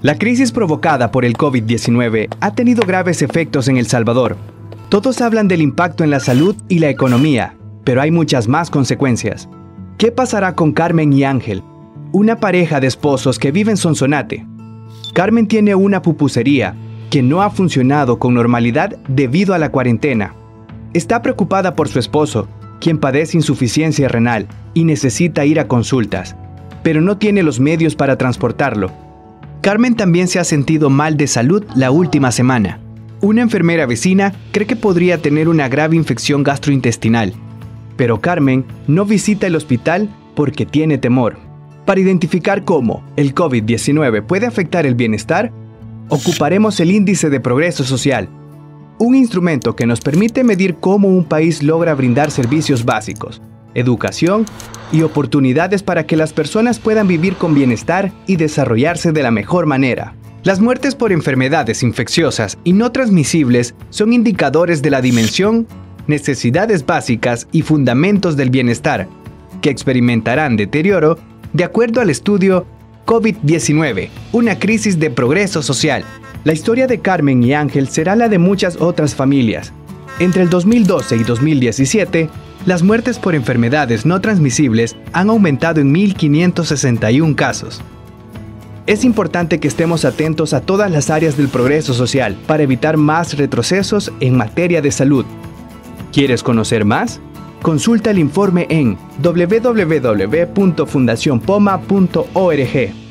La crisis provocada por el COVID-19 ha tenido graves efectos en El Salvador. Todos hablan del impacto en la salud y la economía, pero hay muchas más consecuencias. ¿Qué pasará con Carmen y Ángel, una pareja de esposos que viven en Sonsonate? Carmen tiene una pupusería que no ha funcionado con normalidad debido a la cuarentena. Está preocupada por su esposo, quien padece insuficiencia renal y necesita ir a consultas, pero no tiene los medios para transportarlo Carmen también se ha sentido mal de salud la última semana. Una enfermera vecina cree que podría tener una grave infección gastrointestinal, pero Carmen no visita el hospital porque tiene temor. Para identificar cómo el COVID-19 puede afectar el bienestar, ocuparemos el índice de progreso social, un instrumento que nos permite medir cómo un país logra brindar servicios básicos, educación y oportunidades para que las personas puedan vivir con bienestar y desarrollarse de la mejor manera. Las muertes por enfermedades infecciosas y no transmisibles son indicadores de la dimensión, necesidades básicas y fundamentos del bienestar, que experimentarán deterioro de acuerdo al estudio COVID-19, una crisis de progreso social. La historia de Carmen y Ángel será la de muchas otras familias. Entre el 2012 y 2017, las muertes por enfermedades no transmisibles han aumentado en 1.561 casos. Es importante que estemos atentos a todas las áreas del progreso social para evitar más retrocesos en materia de salud. ¿Quieres conocer más? Consulta el informe en www.fundacionpoma.org.